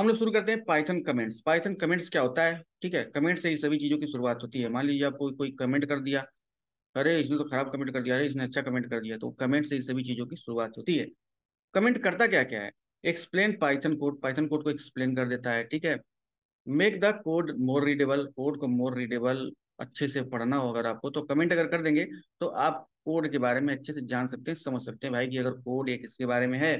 हम लोग शुरू करते हैं पाइथन कमेंट्स पाइथन कमेंट्स क्या होता है? ठीक है कमेंट से ही सभी चीज़ों की शुरुआत होती है। मान लीजिए आप कोई कोई कमेंट कर दिया, अरे इसने तो खराब कमेंट कर दिया, अरे इसने अच्छा कमेंट कर दिया तो कमेंट से ही सभी चीज़ों की शुरुआत होती है। कमेंट करता क्या क्या है? Explain Python code Python code को एक्सप्लेन कर देता है, ठीक है? Make the code more readable code को मोर रीडेबल अच्छे से पढ़ना हो अगर आपको तो कमेंट अगर कर देंगे तो आप कोड के बारे में अच्छे से जान सकते हैं, समझ सकते हैं भाई कि अगर कोड एक इसके बारे में है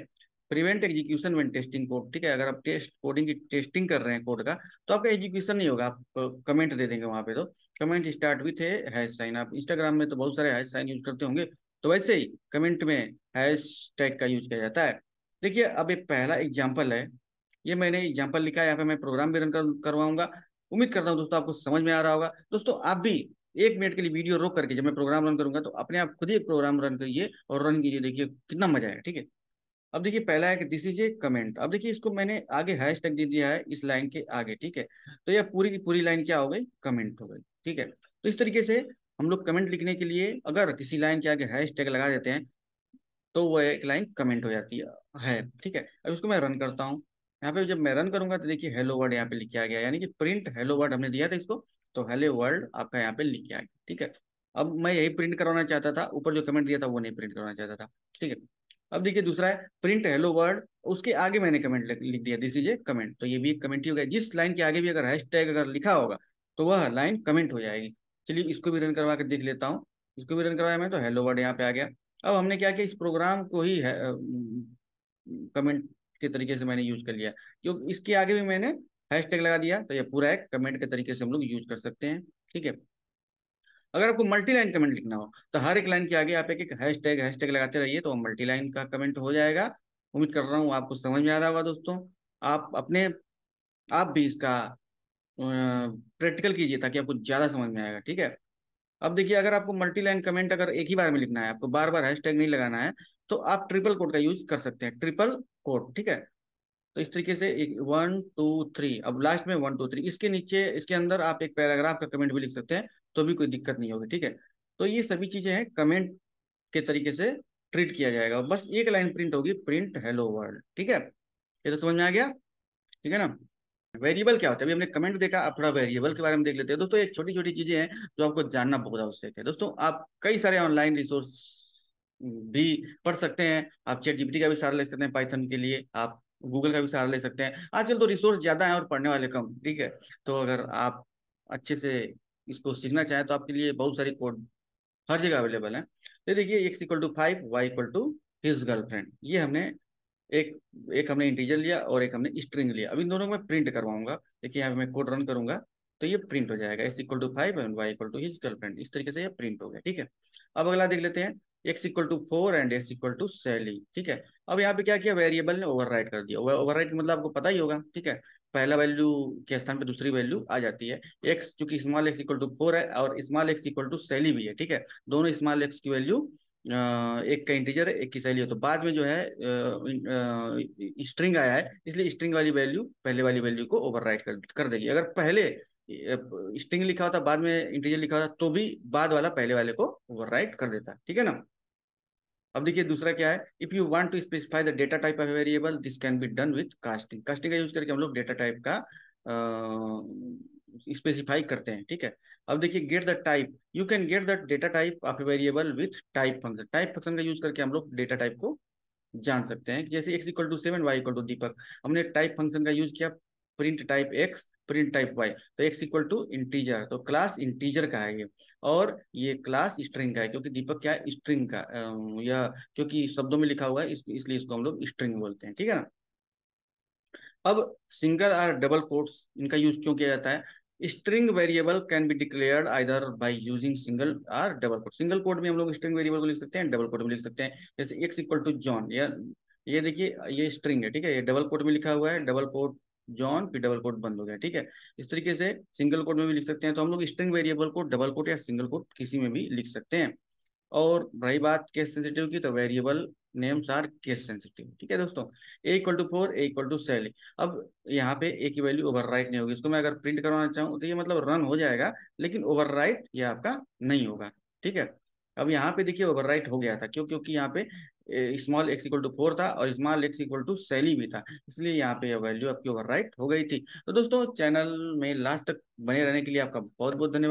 prevent execution when testing code ठीक है? अगर आप टेस्ट कोडिंग की टेस्टिंग कर रहे हैं कोड का तो आपका एग्जीक्यूशन नहीं होगा। आप कमेंट दे देंगे वहाँ पे तो। कमेंट स्टार्ट विथ है हैश साइन आप इंस्टाग्राम में तो बहुत सारे हैश साइन यूज़ करते होंगे। तो वैसे ही कमेंट में हैश टैग का यूज़ किया जाता है। देखिए अब एक पहला एग्ज़ाम्पल है। ये मैंने एग्ज़ाम्पल लिखा है। यहाँ पे मैं प्रोग्राम भी रन कर, करवाऊँगा। उम्मीद करता हूँ दोस्तों आपको समझ में आ रहा होगा। दोस्तों आप भी एक मिनट के लिए वीडियो रोक करके जब मैं प्रोग्राम रन करूँगा तो अपने आप खुद ही प्रोग्राम रन करिए और रन कीजिए। देखिए कितना मज़ा है ठीक है? अब देखिए, पहला है कि दिस इज़ ए कमेंट अब देखिए, इसको मैंने आगे हैश टैग दे दिया है, इस लाइन के आगे, ठीक है? तो यह पूरी की पूरी लाइन क्या हो गई? कमेंट हो गई, ठीक है? तो इस तरीके से हम लोग कमेंट लिखने के लिए अगर किसी लाइन के आगे हैश टैग लगा देते हैं तो वह एक लाइन कमेंट हो जाती है, ठीक है? अब इसको मैं रन करता हूँ। यहाँ पे जब मैं रन करूँगा तो देखिए हेलो वर्ड यहाँ पे लिख गया, यानी कि प्रिंट हेलो वर्ड हमने दिया था इसको तो हेलो वर्ल्ड आपका यहाँ पे लिख गया, ठीक है? अब मैं यही प्रिंट करवाना चाहता था, ऊपर जो कमेंट दिया था, वो नहीं प्रिंट करवाना चाहता था, ठीक है? अब देखिए दूसरा है प्रिंट हेलो वर्ड उसके आगे मैंने कमेंट लिख दिया दिस इज़ ए कमेंट तो ये भी एक कमेंट ही हो गया। जिस लाइन के आगे भी अगर हैश टैग अगर लिखा होगा तो वह लाइन कमेंट हो जाएगी। चलिए इसको भी रन करवा कर देख लेता हूँ। इसको भी रन करवाया मैं तो हेलो वर्ड यहाँ पे आ गया। अब हमने क्या किया, इस प्रोग्राम को ही कमेंट के तरीके से मैंने यूज़ कर लिया। क्योंकि इसके आगे भी मैंने हैश टैग लगा दिया तो ये पूरा एक कमेंट के तरीके से हम लोग यूज़ कर सकते हैं। ठीक है? अगर आपको मल्टी लाइन कमेंट लिखना हो तो हर एक लाइन के आगे आप एक हैश टैग हैश टैग लगाते रहिए तो मल्टी लाइन का कमेंट हो जाएगा। उम्मीद कर रहा हूँ आपको समझ में आ रहा होगा दोस्तों। आप अपने, आप भी इसका प्रैक्टिकल कीजिए ताकि आपको ज़्यादा समझ में आएगा, ठीक है? अब देखिए, अगर आपको मल्टी लाइन कमेंट अगर एक ही बार में लिखना है, आपको बार बार हैश नहीं लगाना है तो आप ट्रिपल कोड का यूज़ कर सकते हैं। ट्रिपल कोड ठीक है? तो इस तरीके से एक वन टू थ्री अब लास्ट में वन टू थ्री इसके नीचे, इसके अंदर आप एक पैराग्राफ का कमेंट भी लिख सकते हैं। तो भी कोई दिक्कत नहीं होगी, ठीक है? तो ये सभी चीज़ें हैं कमेंट के तरीके से ट्रीट किया जाएगा। बस एक लाइन प्रिंट होगी प्रिंट हेलो वर्ल्ड ठीक है? ये तो समझ में आ गया? ठीक है ना? वेरिएबल क्या होता है? अभी हमने कमेंट देखा आप थोड़ा वेरिएबल के बारे में देख लेते हैं। दोस्तों, ये छोटी छोटी चीज़ें हैं जो आपको जानना बहुत आवश्यक है। दोस्तों, आप कई सारे ऑनलाइन रिसोर्स भी पढ़ सकते हैं। आप चेट जीपीटी का भी सहारा ले सकते हैं पाइथन के लिए। आप गूगल का भी सहारा ले सकते हैं। आजकल तो रिसोर्स ज़्यादा है और पढ़ने वाले कम, ठीक है? तो अगर आप अच्छे से इसको सीखना चाहें तो आपके लिए बहुत सारी कोड हर जगह अवेलेबल है। तो देखिए X equal to five Y equal to his girlfriend ये हमने एक एक हमने इंटीजर लिया और एक हमने स्ट्रिंग लिया। अब इन दोनों को मैं प्रिंट करवाऊँगा। देखिए, यहाँ मैं कोड रन करूँगा तो ये प्रिंट हो जाएगा। X equal to five and Y equal to his girlfriend इस तरीके से ये प्रिंट हो गया, ठीक है? अब अगला देख लेते हैं। X equal to four and X equal to Sally ठीक है? अब यहाँ पे क्या किया? वेरिएबल ने ओवर कर दिया। ओवर मतलब आपको पता ही होगा, ठीक है? पहला वैल्यू के स्थान पे दूसरी वैल्यू आ जाती है। एक्स चूँकि small X equal to four है और small X equal to Sally भी है ठीक है? दोनों स्मॉल एक्स की वैल्यू एक का इंटीजर एक की सैली है। तो बाद में जो है स्ट्रिंग आया है इसलिए स्ट्रिंग वाली वैल्यू पहले वाली वैल्यू को ओवर कर, कर देगी। अगर पहले स्ट्रिंग लिखा होता बाद में इंटीजर लिखा होता तो भी बाद वाला पहले वाले को ओवर कर देता ठीक है ना? अब देखिए दूसरा क्या है? If you want to specify the data type of variable this can be done with casting casting का यूज़ करके हम लोग डेटा टाइप का स्पेसिफाई करते हैं, ठीक है? अब देखिए get the type you can get the data type of variable with type function type function का यूज़ करके हम लोग डेटा टाइप को जान सकते हैं। जैसे x equal to seven y equal to Deepak. हमने टाइप फ़ंक्शन का यूज़ किया print type x print type y तो एक्स इक्वल टू इंटीजर तो क्लास इंटीजर का है ये. और ये क्लास स्ट्रिंग का है क्योंकि दीपक क्या है? स्ट्रिंग का या क्योंकि शब्दों में लिखा हुआ है इस, इसलिए इसको हम लोग स्ट्रिंग बोलते हैं ठीक है ना? अब सिंगल और डबल कोट्स इनका यूज़ क्यों किया जाता है? String variable can be declared either by using single or double quote single quote में हम लोग स्ट्रिंग वेरिएबल को लिख सकते हैं डबल कोड में लिख सकते हैं। जैसे एक्स इक्वल टू जॉन या देखिए ये स्ट्रिंग है ठीक है? ये डबल कोड में लिखा हुआ है डबल कोड जॉन फिर डबल कोट बंद हो गया, ठीक है? इस तरीके से सिंगल कोट में भी लिख सकते हैं तो हम लोग स्ट्रिंग वेरिएबल को डबल कोट या सिंगल कोट किसी में भी लिख सकते हैं। और रही बात केस सेंसिटिव की तो variable names are case sensitive, ठीक है दोस्तों? A equal to four A equal to Sally अब यहाँ पे ए की वैल्यू ओवर नहीं होगी, इसको मैं अगर प्रिंट करवाना चाहूँ तो ये मतलब रन हो जाएगा, लेकिन ओवर ये आपका नहीं होगा, ठीक है? अब यहाँ पे देखिए ओवर हो गया था, क्यों? क्योंकि यहाँ पे small x equal to four था और small x equal to Sally भी था। इसलिए यहाँ पे वैल्यू आपकी ओवर हो गई थी। तो दोस्तों चैनल में लास्ट तक बने रहने के लिए आपका बहुत बहुत धन्यवाद।